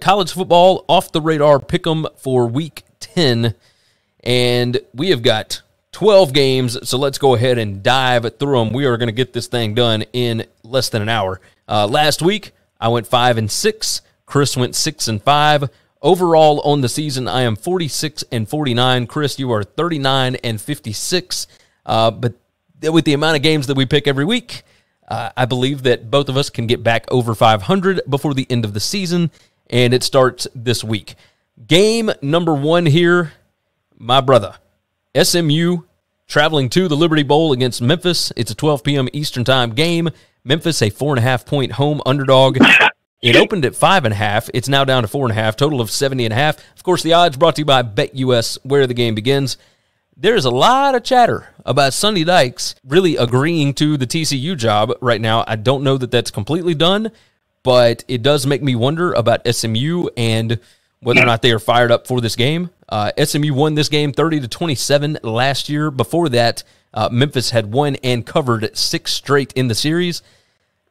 College football off the radar pick 'em for week 10. And we have got 12 games. So let's go ahead and dive through them. We are going to get this thing done in less than an hour. Uh, last week, I went 5 and 6. Chris went 6 and 5. Overall on the season, I am 46 and 49. Chris, you are 39 and 56. Uh, but with the amount of games that we pick every week, uh, I believe that both of us can get back over 500 before the end of the season, and it starts this week. Game number one here, my brother, SMU traveling to the Liberty Bowl against Memphis. It's a 12 p.m. Eastern Time game. Memphis, a four and a half point home underdog. It opened at five and a half. It's now down to four and a half, total of 70 and a half. Of course, the odds brought to you by BetUS, where the game begins. There's a lot of chatter about Sonny Dykes really agreeing to the TCU job right now. I don't know that that's completely done, but it does make me wonder about SMU and whether or not they are fired up for this game. Uh, SMU won this game 30 to 27 last year. Before that, uh, Memphis had won and covered six straight in the series.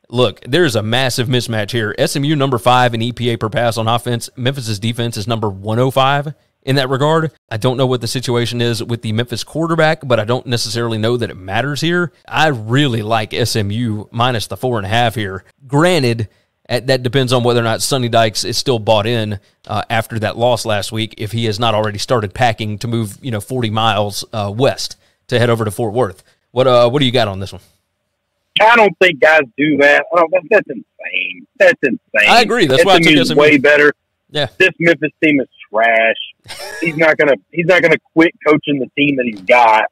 Look, there's a massive mismatch here. SMU number five in EPA per pass on offense. Memphis's defense is number 105 in that regard. I don't know what the situation is with the Memphis quarterback, but I don't necessarily know that it matters here. I really like SMU minus the four and a half here. Granted, that depends on whether or not Sonny Dykes is still bought in uh, after that loss last week. If he has not already started packing to move, you know, 40 miles uh, west to head over to Fort Worth. What uh, what do you got on this one? I don't think guys do that. I don't. That's insane. That's insane. I agree. That's why I took way better. Yeah. This Memphis team is trash. he's not gonna. He's not gonna quit coaching the team that he's got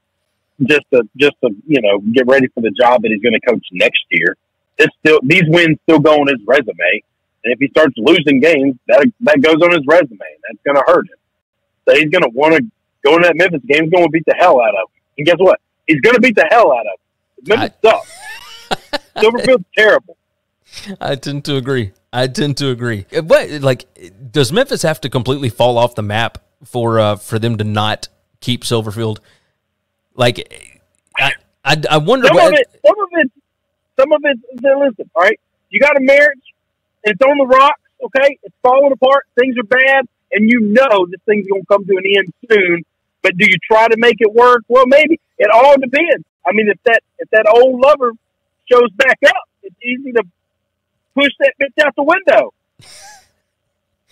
just to just to you know get ready for the job that he's going to coach next year. This still these wins still go on his resume, and if he starts losing games, that that goes on his resume. That's going to hurt him. So he's going to want to go in that Memphis game. He's going to beat the hell out of him. And guess what? He's going to beat the hell out of him. Memphis I, sucks. Silverfield's terrible. I tend to agree. I tend to agree. But like, does Memphis have to completely fall off the map for uh, for them to not keep Silverfield? Like, I I, I wonder. Some what, of it, some of it, some of it. Listen, all right. You got a marriage. It's on the rocks. Okay, it's falling apart. Things are bad, and you know this thing's going to come to an end soon. But do you try to make it work? Well, maybe. It all depends. I mean, if that if that old lover shows back up. It's easy to push that bitch out the window.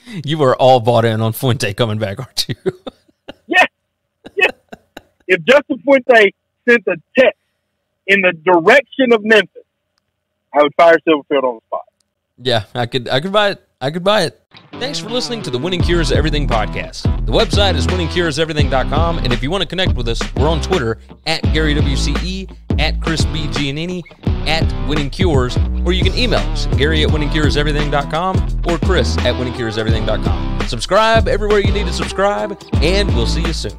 you are all bought in on Fuente coming back, aren't you? yeah. Yeah. If Justin Fuente sent a text in the direction of Memphis, I would fire Silverfield on the spot. Yeah, I could I could buy it. I could buy it. Thanks for listening to the Winning Cures Everything podcast. The website is winningcureseverything.com, and if you want to connect with us, we're on Twitter at Gary WCE, at Chris B. Giannini, at Winning Cures, or you can email us, Gary at winningcureseverything.com or Chris at winningcureseverything.com. Subscribe everywhere you need to subscribe, and we'll see you soon.